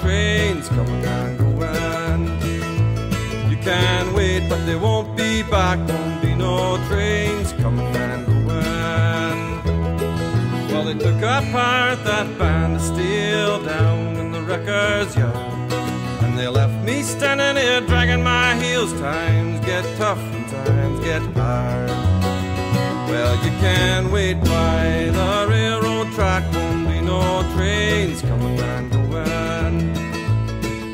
trains coming and going. You can wait, but they won't be back. Won't be no trains coming and going. Well, they took apart that band of steel down in the wrecker's yard. And they left me standing here dragging my heels. Times get tough and times get hard. Well, you can wait by the railroad track. Won't be no trains coming and going.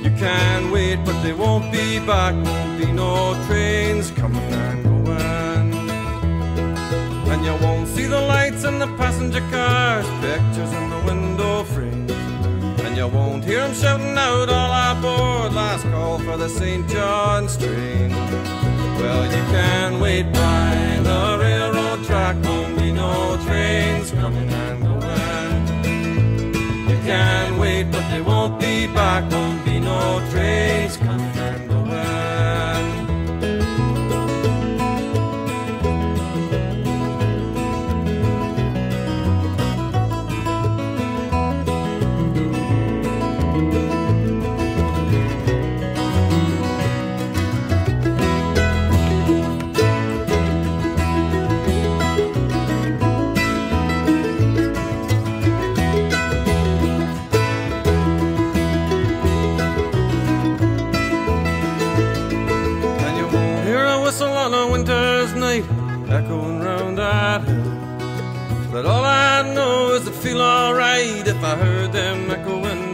You can wait, but they won't be back. Won't be no trains coming and going. And you won't see the lights in the passenger cars, pictures in the window frames. And you won't hear 'em shouting out all aboard, last call for the St. John's train. Well, you can wait by the railroad track, won't be no trains coming and back, won't be no trace. coming whistle on a winter's night echoing round that hill. But all I know is it'd feel alright if I heard them echoing,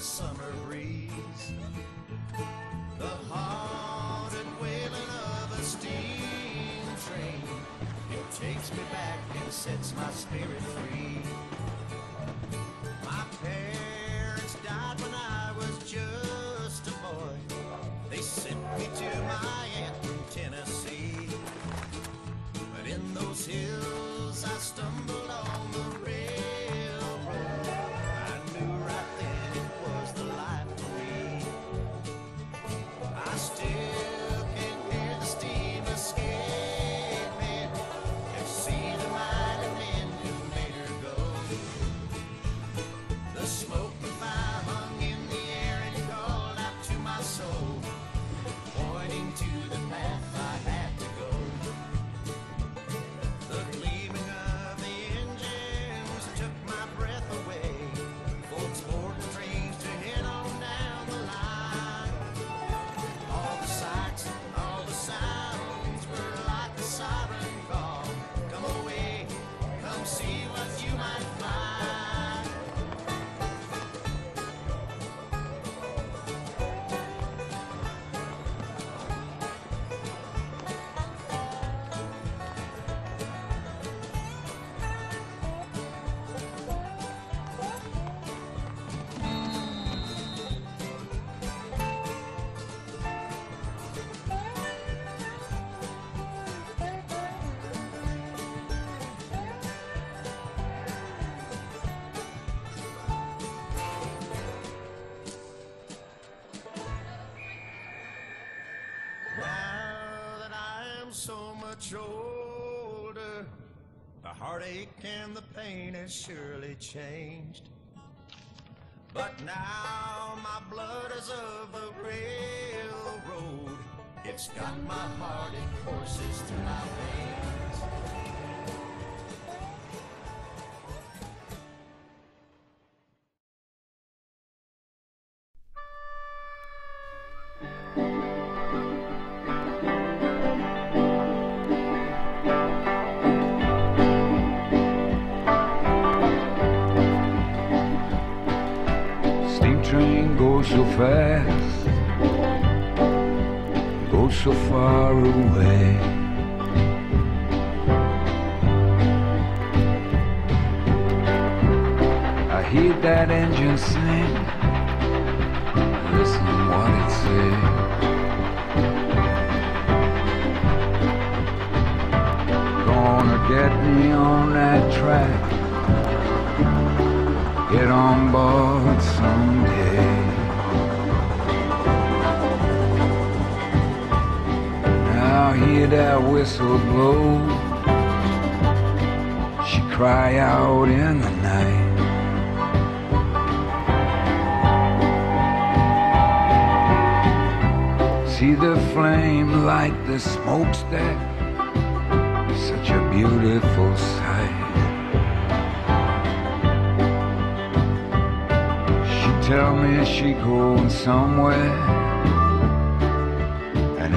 the summer breeze? The haunted wailing of a steam train. It takes me back and sets my spirit free. So much older, the heartache and the pain has surely changed. But now my blood is of the railroad, It's got my heart and courses to my veins. Train goes so fast, goes so far away. I hear that engine sing. Listen what it says. Gonna get me on that track get on board someday. That whistle blow. She cry out in the night. See the flame like the smokestack. Such a beautiful sight. She tell me she going somewhere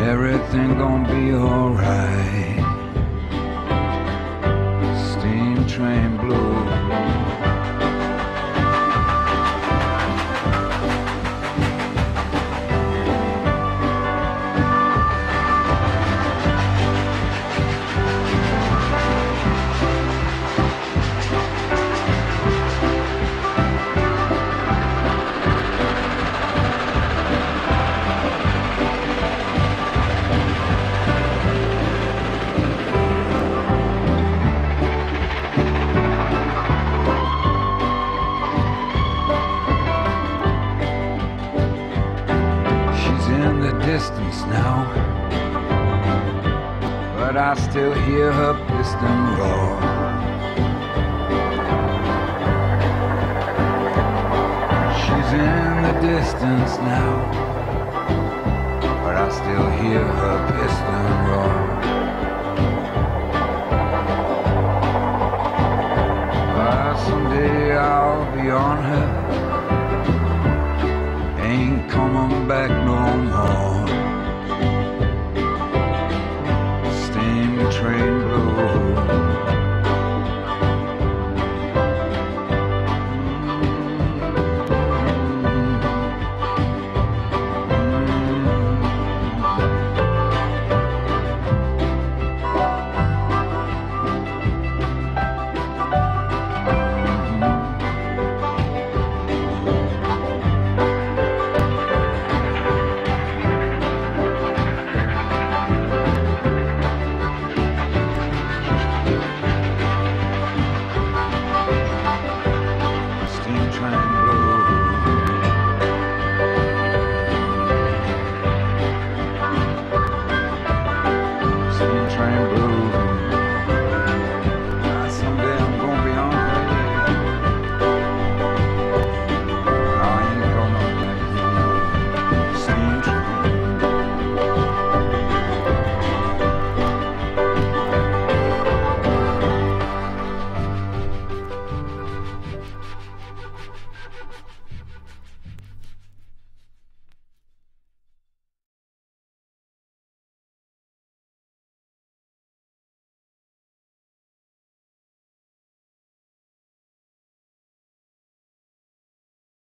everything gonna be alright. Steam train blue. I still hear her piston roar. She's in the distance now, but I still hear her piston roar. Ah, someday I'll be on her ain't coming back